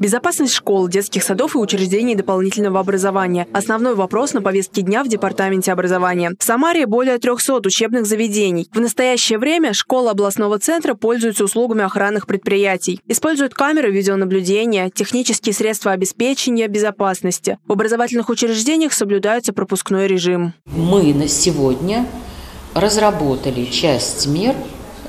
Безопасность школ, детских садов и учреждений дополнительного образования – основной вопрос на повестке дня в Департаменте образования. В Самаре более 300 учебных заведений. В настоящее время школы областного центра пользуются услугами охранных предприятий. Используют камеры видеонаблюдения, технические средства обеспечения безопасности. В образовательных учреждениях соблюдается пропускной режим. Мы на сегодня разработали часть мер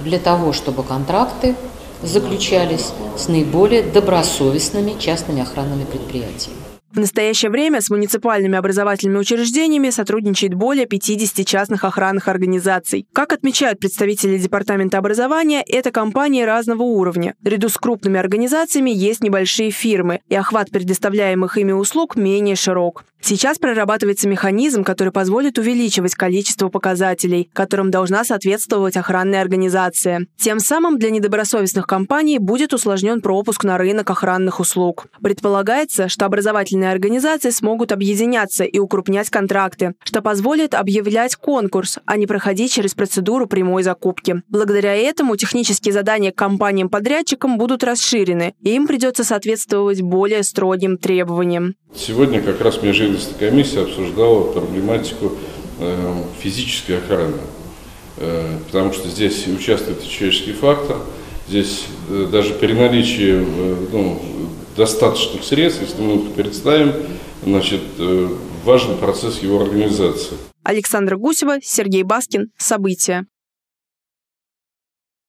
для того, чтобы контракты заключались с наиболее добросовестными частными охранными предприятиями. В настоящее время с муниципальными образовательными учреждениями сотрудничает более 50 частных охранных организаций. Как отмечают представители Департамента образования, это компании разного уровня. Ряду с крупными организациями есть небольшие фирмы, и охват предоставляемых ими услуг менее широк. Сейчас прорабатывается механизм, который позволит увеличивать количество показателей, которым должна соответствовать охранная организация. Тем самым для недобросовестных компаний будет усложнен пропуск на рынок охранных услуг. Предполагается, что образовательные организации смогут объединяться и укрупнять контракты, что позволит объявлять конкурс, а не проходить через процедуру прямой закупки. Благодаря этому технические задания компаниям-подрядчикам будут расширены, и им придется соответствовать более строгим требованиям. Сегодня как раз межведомственная комиссия обсуждала проблематику э, физической охраны, э, потому что здесь участвует человеческий фактор, здесь э, даже при наличии ну, достаточных средств, если мы их представим, значит, важен процесс его организации. Александра Гусева, Сергей Баскин. События.